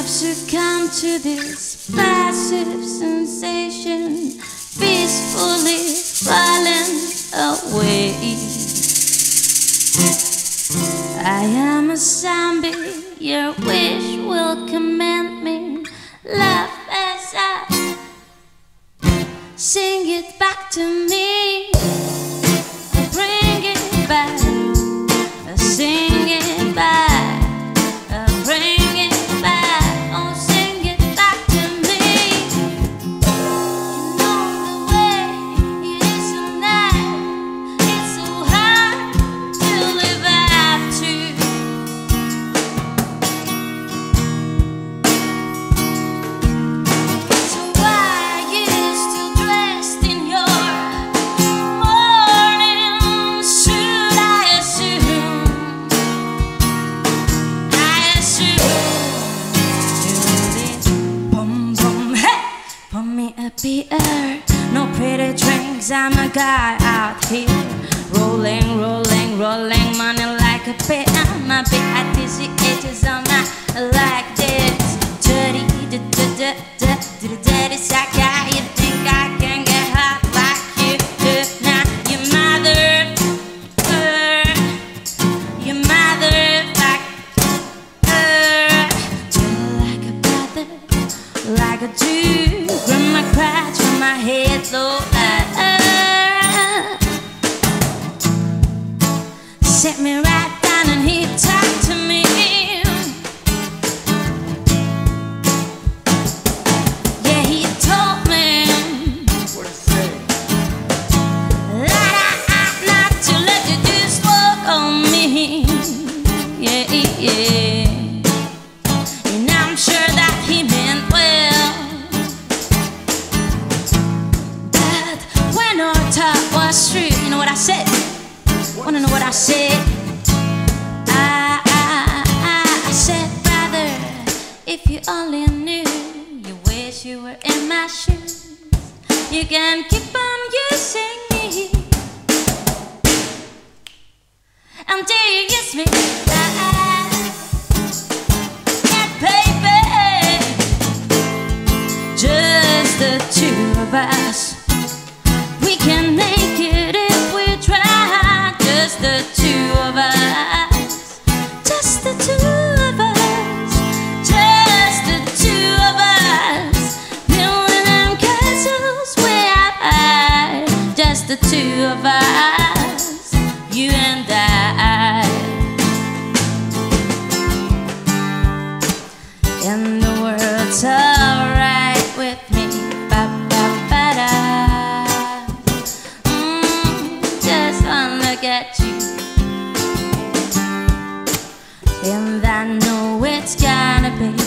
I've succumbed to this passive sensation, peacefully falling away. I am a zombie, your wish will command me. Love as I sing it back to me, a beer. No pretty drinks. I'm a guy out here, rolling, rolling, rolling money like a bit I'm a big Grab my crotch from my head low. I set me right down and he talked to me. I said? I, said, brother, if you only knew, you wish you were in my shoes. You can keep on using me until you kiss me. Baby, just the two of us. Two of us. You and I. And the world's alright with me. Ba ba ba da. Mm, just one look at you. And I know it's gonna be